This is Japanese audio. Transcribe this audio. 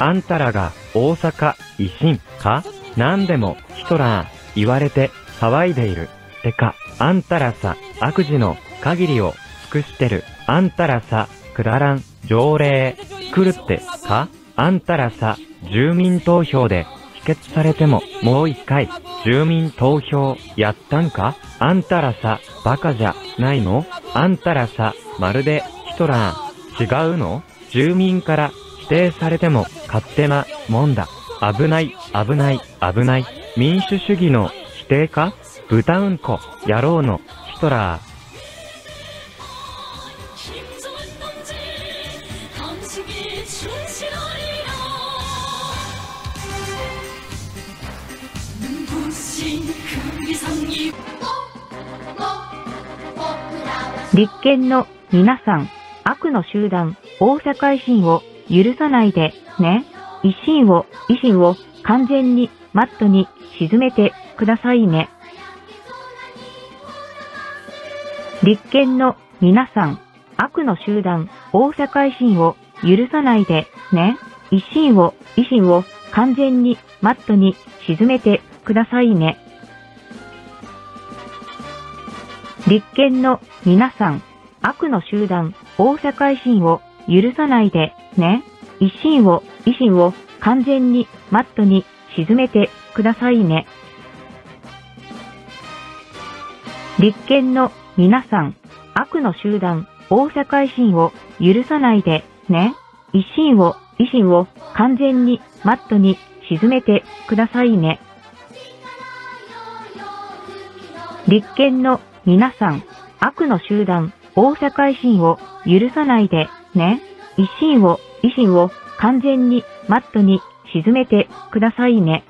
あんたらが大阪維新か？何でもヒトラー言われて騒いでいる。てか、あんたらさ、悪事の限りを尽くしてる。あんたらさ、くだらん、条例、来るってか？あんたらさ、住民投票で否決されてももう一回、住民投票やったんか？あんたらさ、バカじゃないの？あんたらさ、まるでヒトラー、違うの？住民から定されても勝手なもんだ。危ない、危ない、危ない。民主主義の否定か？豚うんこ、野郎のヒトラー。立憲の皆さん、悪の集団、大阪維新を許さないでね。維新を、維新を完全にマットに沈めてくださいね。立憲の皆さん、悪の集団、大阪維新を許さないでね。維新を、維新を完全にマットに沈めてくださいね。立憲の皆さん、悪の集団、大阪維新を許さないでね。維新を、維新を完全にマットに沈めてくださいね。立憲の皆さん、悪の集団、大阪維新を許さないでね。維新を、維新を完全にマットに沈めてくださいね。立憲の皆さん、悪の集団、大阪維新を許さないでね。維新を、維新を完全にマットに沈めてくださいね。